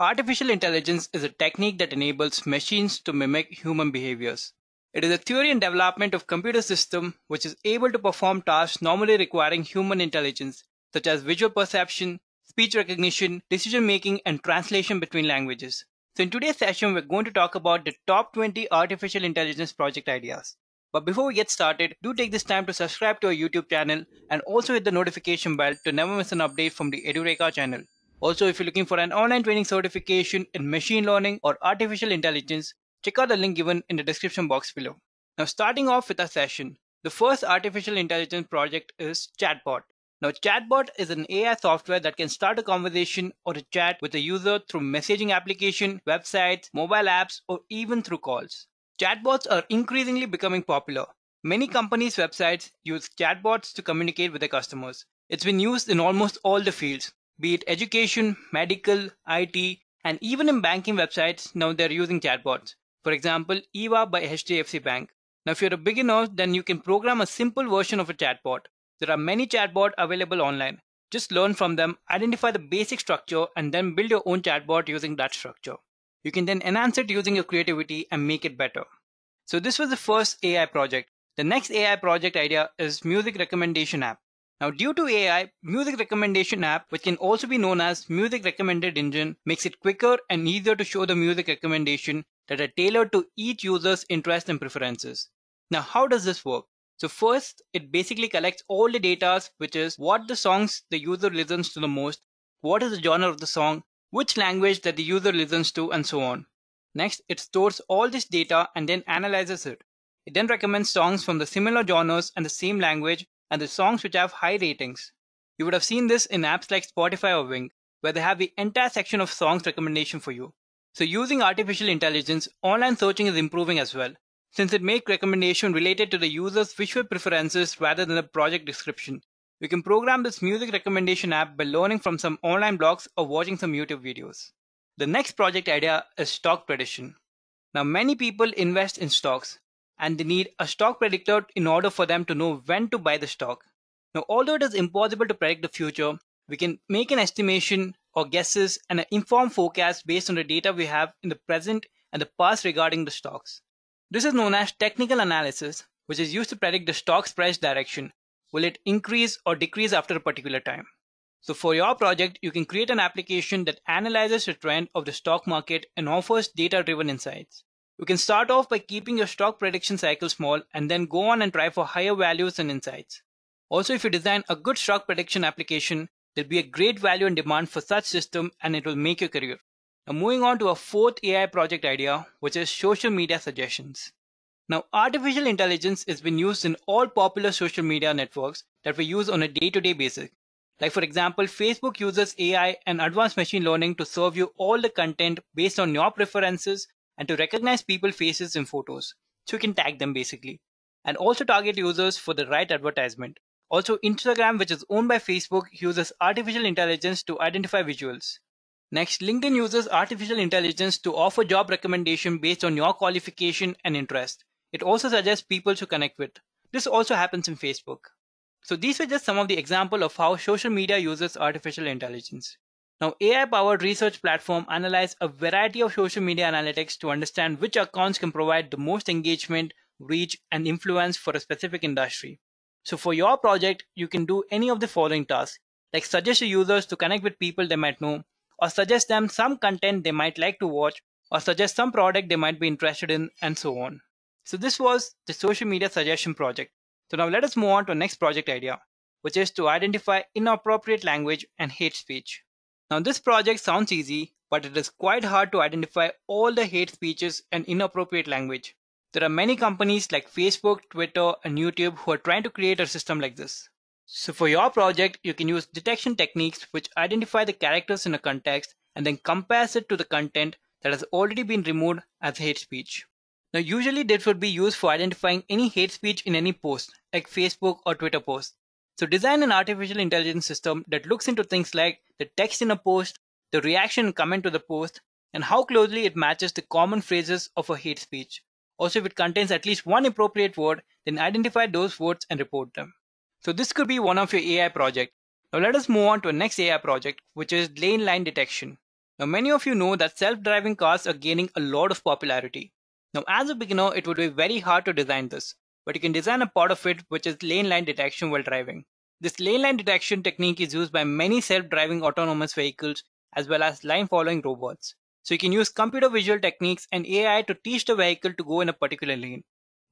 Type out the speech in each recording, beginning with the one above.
Artificial intelligence is a technique that enables machines to mimic human behaviors. It is a theory and development of computer system which is able to perform tasks normally requiring human intelligence, such as visual perception, speech recognition, decision making, and translation between languages. So in today's session, we're going to talk about the top 20 artificial intelligence project ideas. But before we get started, do take this time to subscribe to our YouTube channel and also hit the notification bell to never miss an update from the Edureka channel. Also, if you're looking for an online training certification in machine learning or artificial intelligence, check out the link given in the description box below. Now, starting off with our session, the first artificial intelligence project is Chatbot. Now, Chatbot is an AI software that can start a conversation or a chat with a user through messaging application, websites, mobile apps, or even through calls. Chatbots are increasingly becoming popular. Many companies' websites use chatbots to communicate with their customers. It's been used in almost all the fields, be it education, medical, IT, and even in banking websites, now they're using chatbots. For example, EVA by HDFC Bank. Now, if you're a beginner, then you can program a simple version of a chatbot. There are many chatbots available online. Just learn from them, identify the basic structure, and then build your own chatbot using that structure. You can then enhance it using your creativity and make it better. So this was the first AI project. The next AI project idea is music recommendation app. Now, due to AI, music recommendation app, which can also be known as music recommended engine, makes it quicker and easier to show the music recommendation that are tailored to each user's interests and preferences. Now, how does this work? So first, it basically collects all the data, which is what the songs the user listens to the most, what is the genre of the song, which language that the user listens to, and so on. Next, it stores all this data and then analyzes it. It then recommends songs from the similar genres and the same language and the songs which have high ratings. You would have seen this in apps like Spotify or Wynk, where they have the entire section of songs recommendation for you. So using artificial intelligence, online searching is improving as well, since it makes recommendation related to the user's visual preferences rather than the project description. You can program this music recommendation app by learning from some online blogs or watching some YouTube videos. The next project idea is stock prediction. Now many people invest in stocks, and they need a stock predictor in order for them to know when to buy the stock. Now, although it is impossible to predict the future, we can make an estimation or guesses and an informed forecast based on the data we have in the present and the past regarding the stocks. This is known as technical analysis, which is used to predict the stock's price direction. Will it increase or decrease after a particular time? So for your project, you can create an application that analyzes the trend of the stock market and offers data-driven insights. You can start off by keeping your stock prediction cycle small and then go on and try for higher values and insights. Also, if you design a good stock prediction application, there'll be a great value and demand for such system and it will make your career. Now moving on to a fourth AI project idea, which is social media suggestions. Now, artificial intelligence has been used in all popular social media networks that we use on a day-to-day basis. Like for example, Facebook uses AI and advanced machine learning to serve you all the content based on your preferences and to recognize people faces in photos. So you can tag them basically. And also target users for the right advertisement. Also, Instagram, which is owned by Facebook, uses artificial intelligence to identify visuals. Next, LinkedIn uses artificial intelligence to offer job recommendation based on your qualification and interest. It also suggests people to connect with. This also happens in Facebook. So these were just some of the example of how social media uses artificial intelligence. Now, AI-powered research platform analyze a variety of social media analytics to understand which accounts can provide the most engagement, reach, and influence for a specific industry. So for your project, you can do any of the following tasks, like suggest your users to connect with people they might know, or suggest them some content they might like to watch, or suggest some product they might be interested in, and so on. So this was the social media suggestion project. So now let us move on to our next project idea, which is to identify inappropriate language and hate speech. Now this project sounds easy, but it is quite hard to identify all the hate speeches and inappropriate language. There are many companies like Facebook, Twitter, and YouTube who are trying to create a system like this. So for your project, you can use detection techniques which identify the characters in a context and then compares it to the content that has already been removed as hate speech. Now usually this would be used for identifying any hate speech in any post, like Facebook or Twitter post. So design an artificial intelligence system that looks into things like the text in a post, the reaction and comment to the post, and how closely it matches the common phrases of a hate speech. Also, if it contains at least one appropriate word, then identify those words and report them. So this could be one of your AI project. Now let us move on to a next AI project, which is lane line detection. Now, many of you know that self-driving cars are gaining a lot of popularity. Now, as a beginner, it would be very hard to design this, but you can design a part of it which is lane line detection while driving. This lane line detection technique is used by many self-driving autonomous vehicles as well as line following robots. So you can use computer visual techniques and AI to teach the vehicle to go in a particular lane.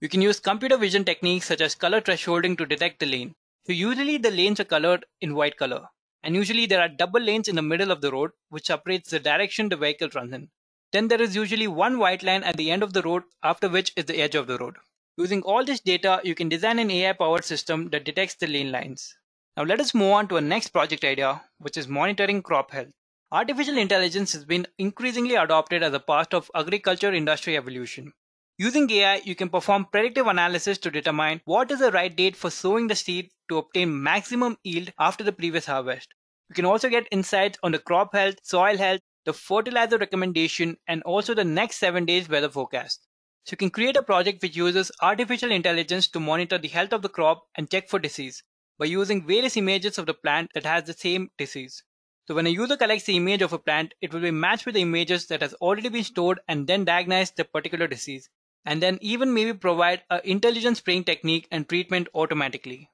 You can use computer vision techniques such as color thresholding to detect the lane. So usually the lanes are colored in white color. And usually there are double lanes in the middle of the road which separates the direction the vehicle runs in. Then there is usually one white line at the end of the road after which is the edge of the road. Using all this data, you can design an AI powered system that detects the lane lines. Now let us move on to our next project idea, which is monitoring crop health. Artificial intelligence has been increasingly adopted as a part of agriculture industry evolution. Using AI, you can perform predictive analysis to determine what is the right date for sowing the seed to obtain maximum yield after the previous harvest. You can also get insights on the crop health, soil health, the fertilizer recommendation, and also the next seven days weather forecast. So you can create a project which uses artificial intelligence to monitor the health of the crop and check for disease by using various images of the plant that has the same disease. So when a user collects the image of a plant, it will be matched with the images that has already been stored and then diagnose the particular disease. And then even maybe provide an intelligent spraying technique and treatment automatically.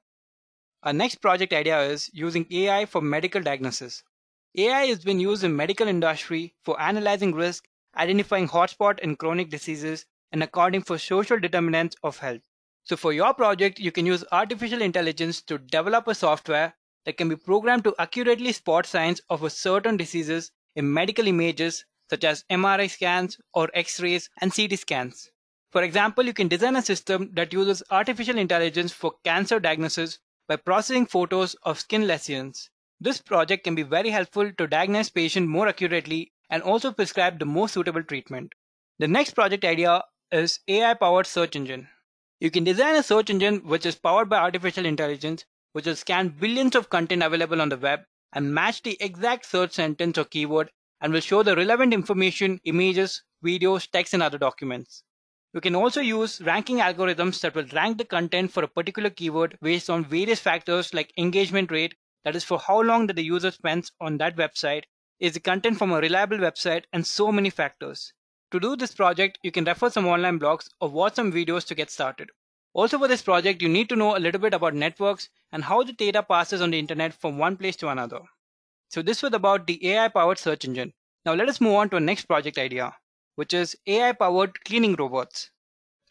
Our next project idea is using AI for medical diagnosis. AI has been used in medical industry for analyzing risk, identifying hotspot and chronic diseases, and accounting for social determinants of health. So for your project, you can use artificial intelligence to develop a software that can be programmed to accurately spot signs of certain diseases in medical images such as MRI scans or X-rays and CT scans. For example, you can design a system that uses artificial intelligence for cancer diagnosis by processing photos of skin lesions. This project can be very helpful to diagnose patients more accurately and also prescribe the most suitable treatment. The next project idea is AI powered search engine. You can design a search engine which is powered by artificial intelligence which will scan billions of content available on the web and match the exact search sentence or keyword and will show the relevant information, images, videos, text, and other documents. You can also use ranking algorithms that will rank the content for a particular keyword based on various factors like engagement rate, that is for how long that the user spends on that website, is the content from a reliable website, and so many factors. To do this project, you can refer some online blogs or watch some videos to get started. Also for this project, you need to know a little bit about networks and how the data passes on the internet from one place to another. So this was about the AI powered search engine. Now let us move on to our next project idea, which is AI powered cleaning robots.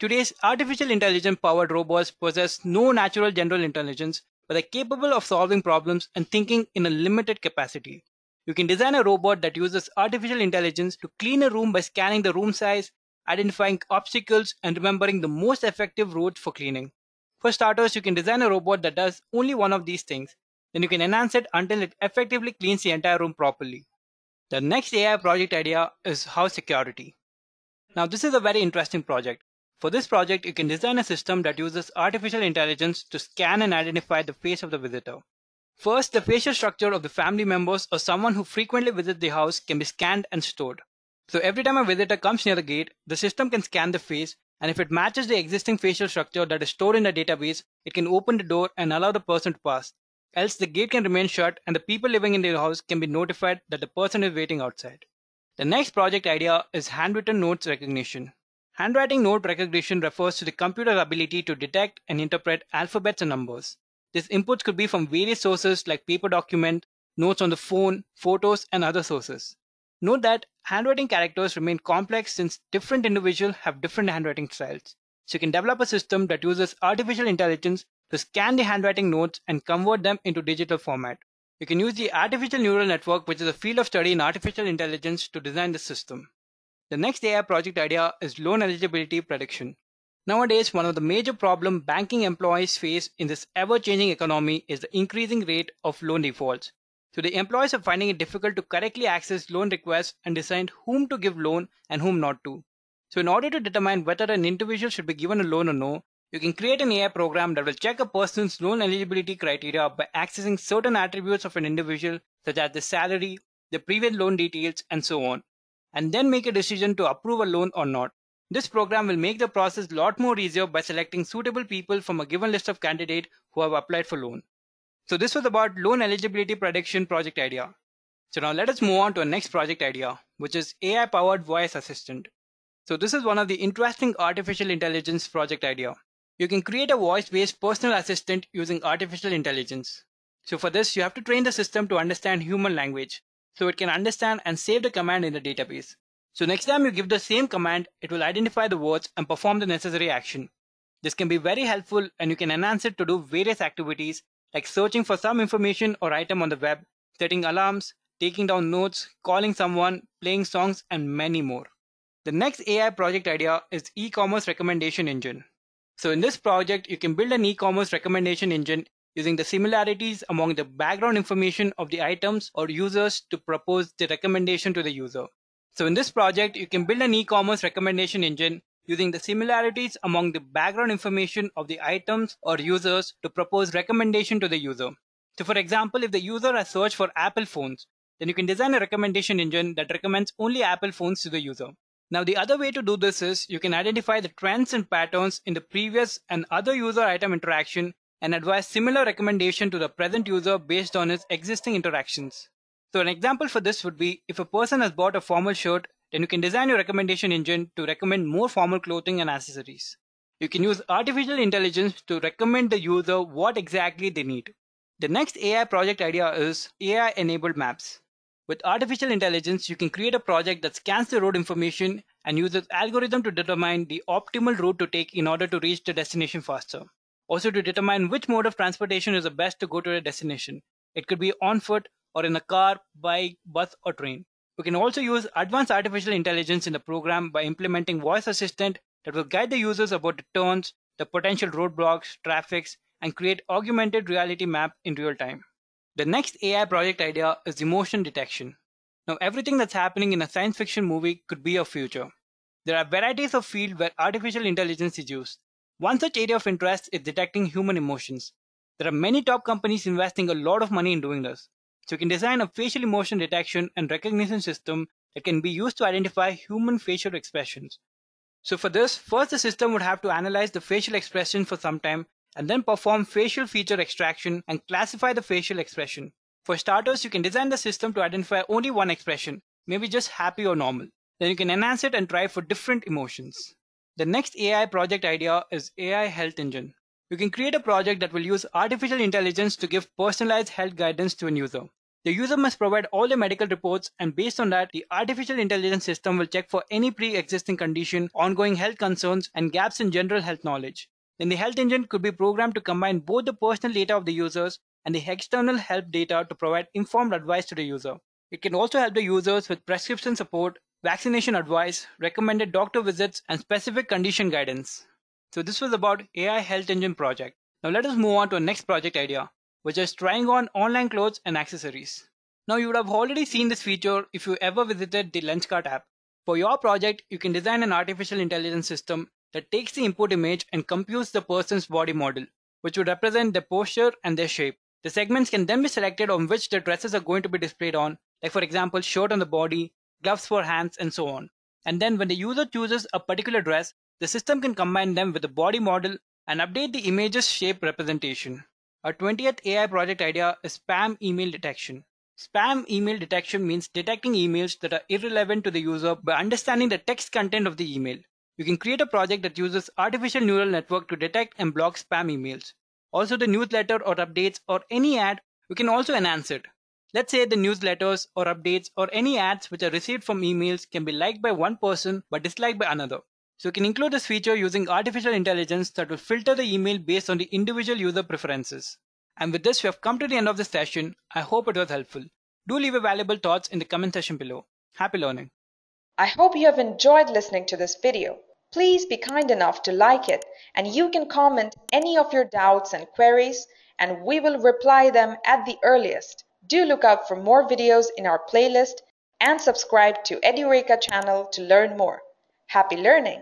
Today's artificial intelligence powered robots possess no natural general intelligence, but are capable of solving problems and thinking in a limited capacity. You can design a robot that uses artificial intelligence to clean a room by scanning the room size, identifying obstacles, and remembering the most effective route for cleaning. For starters, you can design a robot that does only one of these things. Then you can enhance it until it effectively cleans the entire room properly. The next AI project idea is house security. Now, this is a very interesting project. For this project, you can design a system that uses artificial intelligence to scan and identify the face of the visitor. First, the facial structure of the family members or someone who frequently visits the house can be scanned and stored. So every time a visitor comes near the gate, the system can scan the face and if it matches the existing facial structure that is stored in the database, it can open the door and allow the person to pass. Else the gate can remain shut and the people living in the house can be notified that the person is waiting outside. The next project idea is handwritten notes recognition. Handwriting note recognition refers to the computer's ability to detect and interpret alphabets and numbers. These inputs could be from various sources like paper document, notes on the phone, photos, and other sources. Note that handwriting characters remain complex since different individuals have different handwriting styles. So you can develop a system that uses artificial intelligence to scan the handwriting notes and convert them into digital format. You can use the artificial neural network, which is a field of study in artificial intelligence, to design the system. The next AI project idea is loan eligibility prediction. Nowadays, one of the major problems banking employees face in this ever-changing economy is the increasing rate of loan defaults. So the employees are finding it difficult to correctly access loan requests and decide whom to give loan and whom not to. So in order to determine whether an individual should be given a loan or no, you can create an AI program that will check a person's loan eligibility criteria by accessing certain attributes of an individual such as the salary, the previous loan details, and so on, and then make a decision to approve a loan or not. This program will make the process lot more easier by selecting suitable people from a given list of candidates who have applied for loan. So this was about loan eligibility prediction project idea. So now let us move on to our next project idea, which is AI powered voice assistant. So this is one of the interesting artificial intelligence project idea. You can create a voice based personal assistant using artificial intelligence. So for this, you have to train the system to understand human language so it can understand and save the command in the database. So next time you give the same command, it will identify the words and perform the necessary action. This can be very helpful and you can enhance it to do various activities like searching for some information or item on the web, setting alarms, taking down notes, calling someone, playing songs, and many more. The next AI project idea is e-commerce recommendation engine. So in this project, you can build an e-commerce recommendation engine using the similarities among the background information of the items or users to propose the recommendation to the user. So in this project, you can build an e-commerce recommendation engine using the similarities among the background information of the items or users to propose recommendation to the user. So for example, if the user has searched for Apple phones, then you can design a recommendation engine that recommends only Apple phones to the user. Now the other way to do this is you can identify the trends and patterns in the previous and other user item interaction and advise similar recommendation to the present user based on his existing interactions. So an example for this would be if a person has bought a formal shirt, then you can design your recommendation engine to recommend more formal clothing and accessories. You can use artificial intelligence to recommend the user what exactly they need. The next AI project idea is AI enabled maps. With artificial intelligence, you can create a project that scans the road information and uses algorithm to determine the optimal route to take in order to reach the destination faster. Also to determine which mode of transportation is the best to go to a destination. It could be on foot or in a car, bike, bus or train. We can also use advanced artificial intelligence in the program by implementing voice assistant that will guide the users about the turns, the potential roadblocks, traffics, and create augmented reality map in real time. The next AI project idea is emotion detection. Now everything that's happening in a science fiction movie could be a future. There are varieties of fields where artificial intelligence is used. One such area of interest is detecting human emotions. There are many top companies investing a lot of money in doing this. So you can design a facial emotion detection and recognition system that can be used to identify human facial expressions. So for this, first the system would have to analyze the facial expression for some time and then perform facial feature extraction and classify the facial expression. For starters, you can design the system to identify only one expression, maybe just happy or normal. Then you can enhance it and try for different emotions. The next AI project idea is AI Health Engine. You can create a project that will use artificial intelligence to give personalized health guidance to a user. The user must provide all the medical reports and based on that, the artificial intelligence system will check for any pre-existing condition, ongoing health concerns, and gaps in general health knowledge. Then the health engine could be programmed to combine both the personal data of the users and the external health data to provide informed advice to the user. It can also help the users with prescription support, vaccination advice, recommended doctor visits, and specific condition guidance. So this was about AI Health Engine project. Now let us move on to our next project idea, which is trying on online clothes and accessories. Now you would have already seen this feature if you ever visited the Lenskart app. For your project, you can design an artificial intelligence system that takes the input image and computes the person's body model, which would represent their posture and their shape. The segments can then be selected on which the dresses are going to be displayed on, like for example, shirt on the body, gloves for hands, and so on. And then when the user chooses a particular dress, the system can combine them with the body model and update the image's shape representation. Our 20th AI project idea is spam email detection. Spam email detection means detecting emails that are irrelevant to the user by understanding the text content of the email. You can create a project that uses artificial neural network to detect and block spam emails. Also the newsletter or updates or any ad, you can also enhance it. Let's say the newsletters or updates or any ads which are received from emails can be liked by one person but disliked by another. So you can include this feature using artificial intelligence that will filter the email based on the individual user preferences. And with this, we have come to the end of the session. I hope it was helpful. Do leave a valuable thoughts in the comment section below. Happy learning. I hope you have enjoyed listening to this video. Please be kind enough to like it and you can comment any of your doubts and queries and we will reply them at the earliest. Do look out for more videos in our playlist and subscribe to Edureka channel to learn more. Happy learning!